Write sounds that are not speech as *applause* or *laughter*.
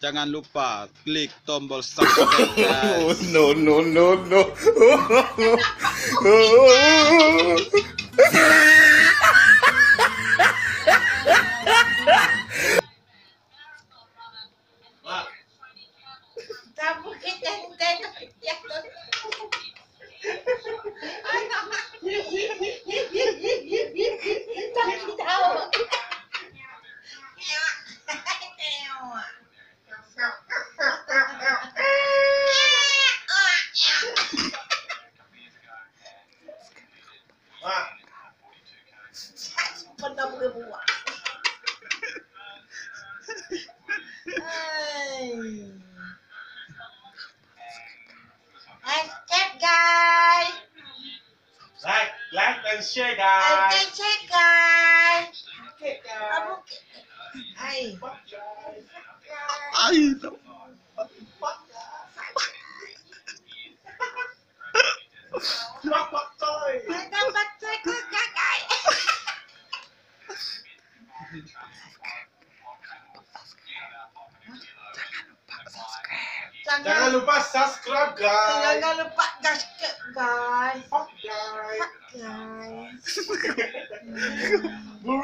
Jangan lupa klik tombol subscribe Oh, guys. *laughs* no, no, no, no. *laughs* shake guy. I think share guys. Shake guy. Hey. Kakak. Jangan lupa subscribe, guys. jangan lupa gasket guys. Fuck, guys. Fuck guys. *laughs*